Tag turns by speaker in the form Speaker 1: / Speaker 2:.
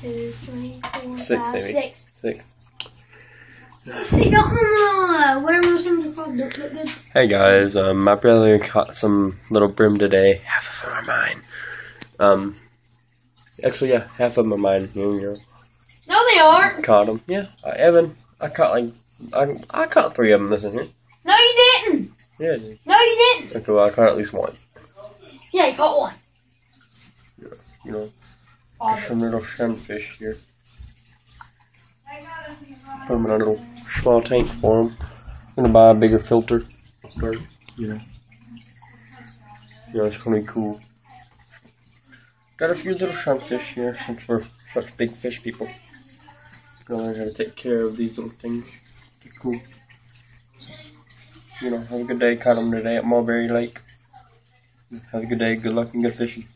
Speaker 1: two, three, four,
Speaker 2: Six,
Speaker 1: five,
Speaker 2: maybe.
Speaker 1: six. See, those things called.
Speaker 2: Hey guys, um, my brother caught some little brim today. Half of them are mine. Um, actually, yeah, half of them are mine.
Speaker 1: No, they aren't.
Speaker 2: Caught them. Yeah, uh, Evan, I caught like I, I caught three of them this in here.
Speaker 1: No, you didn't.
Speaker 2: Yeah, I did.
Speaker 1: No, you didn't.
Speaker 2: okay, well I caught at least one.
Speaker 1: Yeah, you caught one.
Speaker 2: Yeah, You know,
Speaker 1: It.
Speaker 2: some little shrimfish here. Put them in a little small tank for them. I'm gonna buy a bigger filter. Or, you know, you know, it's gonna be cool. Got a few little shrimpfish here since we're such big fish people. Gonna learn how to take care of these little things. They're cool. You know, have a good day. Caught them today at Mulberry Lake. Have a good day. Good luck and good fishing.